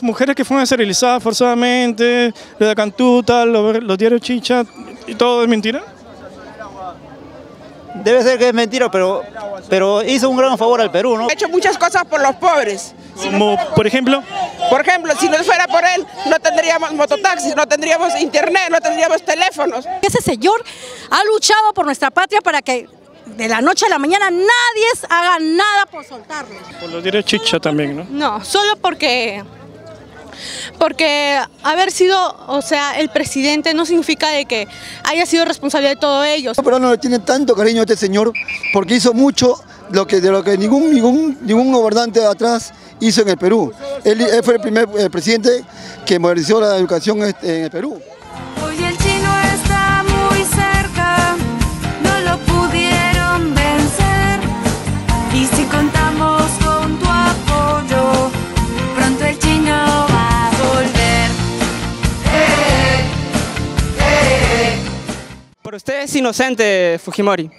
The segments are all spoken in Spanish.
Mujeres que fueron esterilizadas forzadamente, lo de Cantuta, los, los diarios Chicha, ¿y todo es mentira? Debe ser que es mentira, pero, pero hizo un gran favor al Perú, ¿no? Ha hecho muchas cosas por los pobres. Como, por ejemplo, Por ejemplo, si no fuera por él, no tendríamos mototaxis, no tendríamos internet, no tendríamos teléfonos. Ese señor ha luchado por nuestra patria para que de la noche a la mañana nadie haga nada por soltarlo. por los diarios Chicha también, ¿no? No, solo porque porque haber sido, o sea, el presidente no significa de que haya sido responsable de todo ello. Pero no le tiene tanto cariño a este señor porque hizo mucho lo que, de lo que ningún, ningún, ningún gobernante de atrás hizo en el Perú. Él, fue el primer presidente que modernizó la educación este, en el Perú. Es inocente, Fujimori.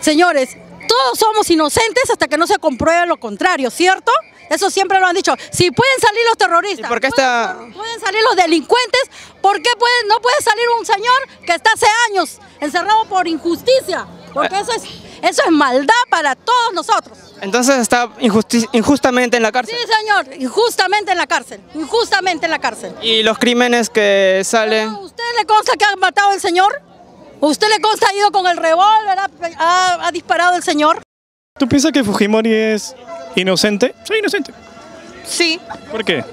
Señores, todos somos inocentes hasta que no se compruebe lo contrario, ¿cierto? Eso siempre lo han dicho. Si pueden salir los terroristas, ¿Y por qué está- pueden, pueden salir los delincuentes, ¿por qué pueden- no puede salir un señor que está hace años encerrado por injusticia? Porque eso es, eso es maldad para todos nosotros. Entonces está injusti- injustamente en la Sí, cárcel. señor, injustamente en la cárcel, injustamente en la cárcel. Y los crímenes que salen... ¿A ¿Usted le consta que ha matado al señor? ¿Usted le consta ha ido con el revólver, ha, disparado el señor? ¿Tú piensas que Fujimori es inocente? Soy inocente. Sí, ¿Por qué?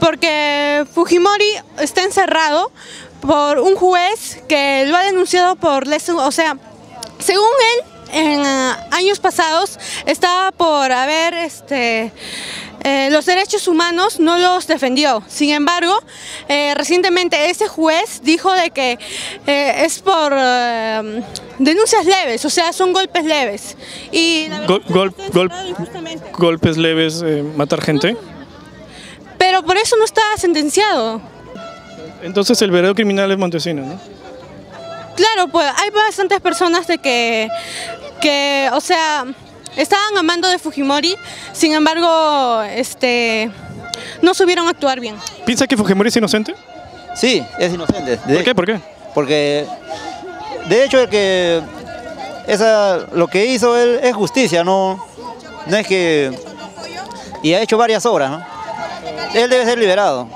porque Fujimori está encerrado por un juez que lo ha denunciado por lesión, o sea, según él, en ah, años pasados estaba por haber este eh, los derechos humanos no los defendió. Sin embargo, eh, recientemente ese juez dijo de que eh, es por denuncias leves, o sea, son golpes leves. Y Gol- gol- gol-. Golpes leves, matar gente. Pero por eso no está sentenciado. Entonces el verdadero criminal es Montesinos, ¿no? Claro, pues hay bastantes personas de que, que, o sea, estaban amando de Fujimori, sin embargo, este, no supieron actuar bien. ¿Piensas que Fujimori es inocente? Sí, es inocente. De- ¿Por qué? ¿Por qué? Porque, de hecho, el que esa, lo que hizo él es justicia, no, no es que... Y ha hecho varias obras, ¿no? Él debe ser liberado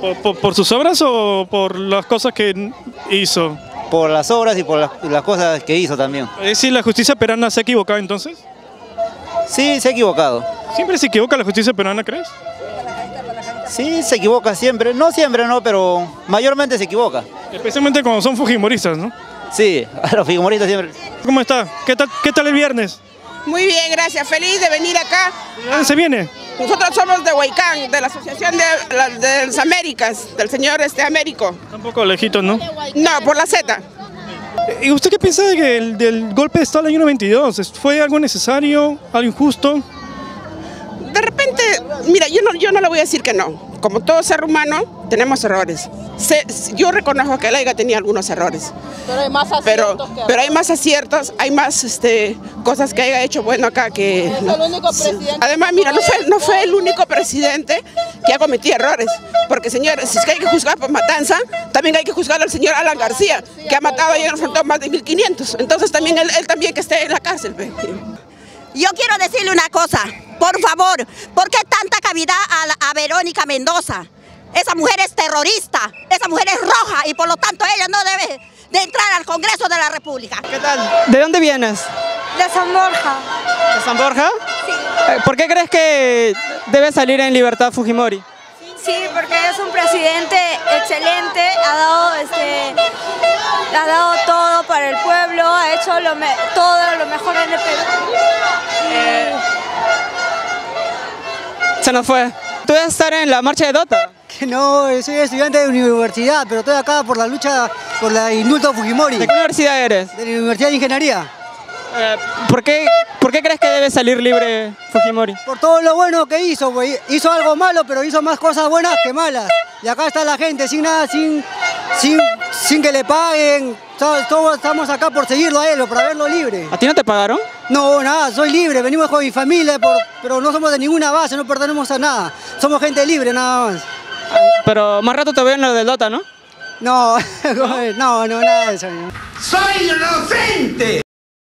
¿Por, por- por sus obras o por las cosas que hizo? por las obras y por las, las cosas que hizo también. Es decir, la justicia peruana se ha equivocado entonces. Sí, se ha equivocado. ¿Siempre se equivoca la justicia peruana, crees? Sí, se equivoca siempre. No siempre, no, pero mayormente se equivoca. Especialmente cuando son fujimoristas, ¿no? Sí, a los figuristas siempre. ¿Cómo está? ¿Qué tal, qué tal el viernes? Muy bien, gracias. Feliz de venir acá. ¿De dónde se viene? Nosotros somos de Huaycán, de la Asociación de, la- de las Américas, del señor este Américo. Tampoco lejitos, ¿no? No, por la Z. ¿Y usted qué piensa de que el, del golpe de Estado del año 92? ¿Fue algo necesario, algo injusto? De repente, mira, yo no, yo no le voy a decir que no. Como todo ser humano, tenemos errores. Se- yo reconozco que Laiga tenía algunos errores. Pero hay más Pero, pero hay más aciertos, hay más este, cosas que haya hecho bueno acá que... el único presidente Además, mira, no fue, no fue el único presidente que ha cometido errores. Porque, señores, si es que hay que juzgar por matanza, también hay que juzgar al señor Alan García, que ha matado y enfrentado más de 1.500. Entonces, también él, él también que esté en la cárcel. Yo quiero decirle una cosa, por favor, ¿por qué tanta cavidad a, la- a Verónica Mendoza? Esa mujer es terrorista, esa mujer es roja y por lo tanto ella no debe de entrar al Congreso de la República. ¿Qué tal? ¿De dónde vienes? De San Borja. ¿De San Borja? Eh, ¿Por qué crees que debe salir en libertad Fujimori? Sí, porque es un presidente excelente, ha dado, este, ha dado todo para el pueblo, ha hecho lo me- todo lo mejor en el Perú. Se nos fue. ¿Tú debes estar en la marcha de Dota? Que no, soy estudiante de universidad, pero estoy acá por la lucha por la indulto a Fujimori, ¿De qué universidad eres? de la Universidad de Ingeniería. Eh, ¿por, qué, ¿Por qué crees que debe salir libre Fujimori? Por todo lo bueno que hizo, pues, hizo algo malo, pero hizo más cosas buenas que malas. Y acá está la gente sin nada, sin, sin, sin que le paguen. Todos, todos estamos acá por seguirlo a él, para verlo libre. ¿A ti no te pagaron? No, nada, soy libre, venimos con mi familia, por- pero no somos de ninguna base, no pertenecemos a nada. Somos gente libre nada más. Pero más rato te veo en lo del Dota, ¿no? No, no, no, nada de eso. ¡Soy inocente!